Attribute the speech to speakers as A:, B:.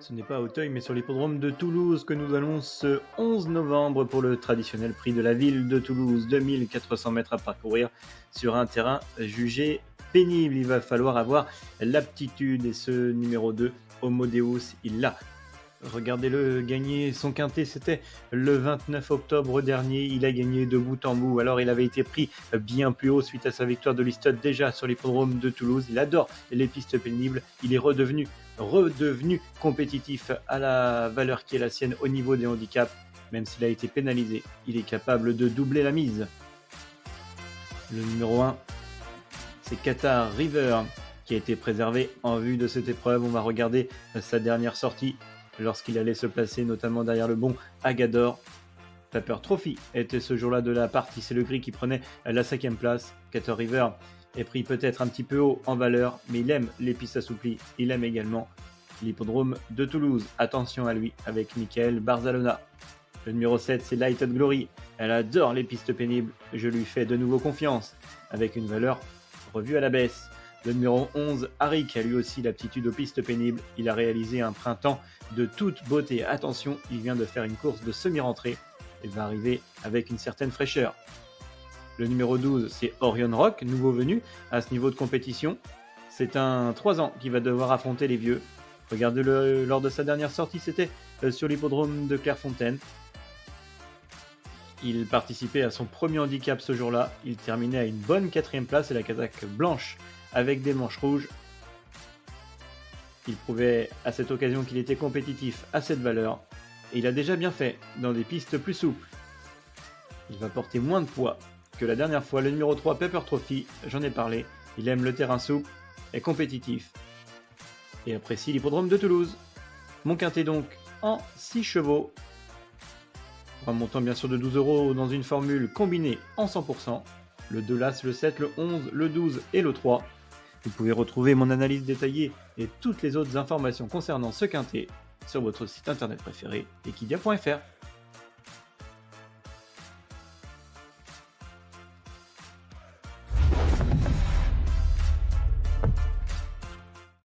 A: Ce n'est pas à Auteuil, mais sur l'hippodrome de Toulouse que nous allons ce 11 novembre pour le traditionnel prix de la ville de Toulouse. 2400 mètres à parcourir sur un terrain jugé pénible. Il va falloir avoir l'aptitude et ce numéro 2, Homodeus, il l'a. Regardez-le gagner son quintet, c'était le 29 octobre dernier. Il a gagné de bout en bout. Alors, il avait été pris bien plus haut suite à sa victoire de Liston déjà sur l'hippodrome de Toulouse. Il adore les pistes pénibles. Il est redevenu, redevenu compétitif à la valeur qui est la sienne au niveau des handicaps. Même s'il a été pénalisé, il est capable de doubler la mise. Le numéro 1, c'est Qatar River qui a été préservé en vue de cette épreuve. On va regarder sa dernière sortie lorsqu'il allait se placer notamment derrière le bon Agador. Paper Trophy était ce jour-là de la partie, c'est le gris qui prenait la cinquième place. Cater River est pris peut-être un petit peu haut en valeur, mais il aime les pistes assouplies, il aime également l'hippodrome de Toulouse. Attention à lui avec Michael Barzalona. Le numéro 7, c'est Lighted Glory. Elle adore les pistes pénibles. Je lui fais de nouveau confiance avec une valeur revue à la baisse. Le numéro 11, Harry, qui a lui aussi l'aptitude aux pistes pénibles. Il a réalisé un printemps de toute beauté. Attention, il vient de faire une course de semi-rentrée. Il va arriver avec une certaine fraîcheur. Le numéro 12, c'est Orion Rock, nouveau venu à ce niveau de compétition. C'est un 3 ans qui va devoir affronter les vieux. Regardez-le lors de sa dernière sortie, c'était euh, sur l'hippodrome de Clairefontaine. Il participait à son premier handicap ce jour-là. Il terminait à une bonne quatrième place et la casaque blanche avec des manches rouges. Il prouvait à cette occasion qu'il était compétitif à cette valeur, et il a déjà bien fait dans des pistes plus souples. Il va porter moins de poids que la dernière fois. Le numéro 3, Pepper Trophy, j'en ai parlé, il aime le terrain souple, est compétitif, et apprécie l'hippodrome de Toulouse. Mon quintet donc en 6 chevaux, un montant bien sûr de 12 euros dans une formule combinée en 100%, le 2 l'As, le 7, le 11, le 12 et le 3. Vous pouvez retrouver mon analyse détaillée et toutes les autres informations concernant ce quintet sur votre site internet préféré, equidia.fr.